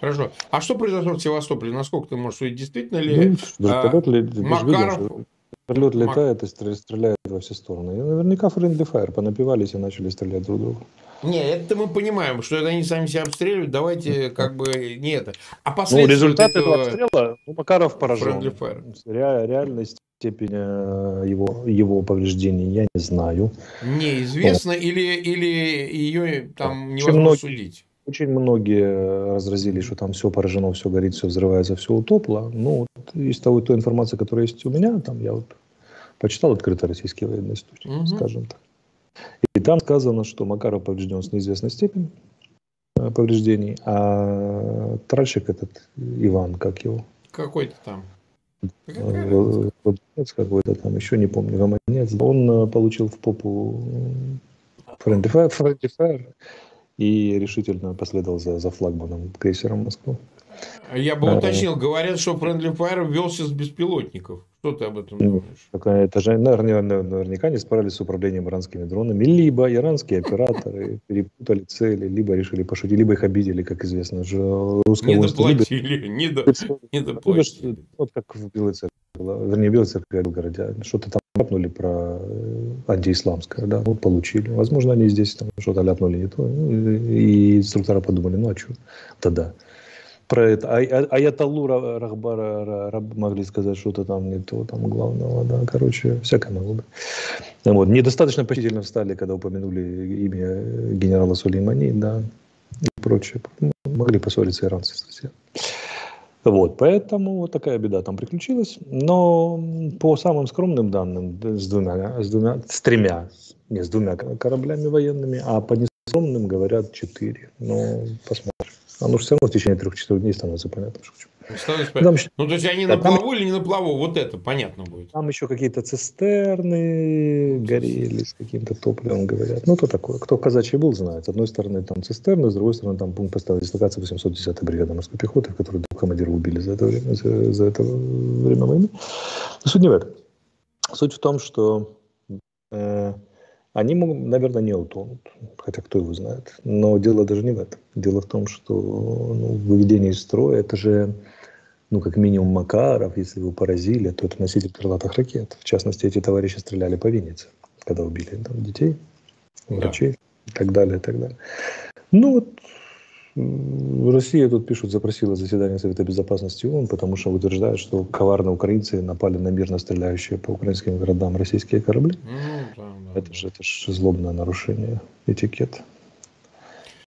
Хорошо. А что произошло в Севастополе? Насколько ты можешь судить? Действительно ли ну, а, Макаров... Вертолет летает и стреляет во все стороны. И наверняка friendly fire понапивались и начали стрелять друг друга. Не, это мы понимаем, что это они сами себя обстреливают. Давайте как бы не это. А последствия ну, результат этого... этого обстрела, ну, Макаров поражен. Ре, реальной степень э, его, его повреждений я не знаю. Неизвестно Но... или, или ее там невозможно многие, судить? Очень многие разразились, что там все поражено, все горит, все взрывается, все утопло. Ну, вот из того, той информации, которая есть у меня, там я вот почитал открыто российские военные источники, угу. скажем так. И там сказано, что Макаров поврежден с неизвестной степенью э, повреждений, а тральщик этот Иван, как его? Какой-то там. Гомонец какой-то там, еще не помню, Гомонец. Он э, получил в попу Friendly Fire и решительно последовал за, за флагманом крейсером Москвы. Я бы уточнил, говорят, что Friendly Fire велся с беспилотников. Что ты об этом ну, думаешь? Это же наверняка, наверняка не справились с управлением иранскими дронами. Либо иранские операторы перепутали цели, либо решили пошутить, либо их обидели, как известно. Же русское не доплатили, не, до, не доплатили. Вот как в Белой церкви вернее, Белой церкви в Белгороде. Что-то там ляпнули про э, антиисламское, да, вот получили. Возможно, они здесь там что-то ляпнули не то. Ну, и инструктора подумали, ну а что? Да-да про это. А, а, Аятоллу Рахбара могли сказать что-то там не то, там главного, да, короче, всякое могло быть. Вот. Недостаточно почтительно встали, когда упомянули имя генерала Сулеймани, да, и прочее. Могли поссориться иранцы с Россией. Вот, поэтому вот такая беда там приключилась. Но по самым скромным данным, с двумя, с двумя, с тремя, не с двумя кораблями военными, а по нескромным говорят четыре. Ну, посмотрим. Оно же все равно в течение трех-четырех дней становится понятно. Становится Там, ну, то есть они да, на плаву там, или не на плаву, вот это понятно будет. Там еще какие-то цистерны горели с каким-то топливом, говорят. Ну, то такое. Кто казачий был, знает. С одной стороны там цистерны, с другой стороны там пункт поставили дислокации 810-й бригады морской пехоты, в которой двух командиров убили за это время, за, за это время войны. Но суть не в этом. Суть в том, что э, они, могут, наверное, не утонут, хотя кто его знает. Но дело даже не в этом. Дело в том, что ну, выведение из строя, это же, ну, как минимум Макаров, если его поразили, то это носитель крылатых ракет. В частности, эти товарищи стреляли по Виннице, когда убили там, детей, врачей да. и так далее, и так далее. Ну, вот Россия тут пишут, запросила заседание Совета Безопасности ООН, потому что утверждают, что коварные украинцы напали на мирно стреляющие по украинским городам российские корабли. Да, да. Это же это же злобное нарушение этикета.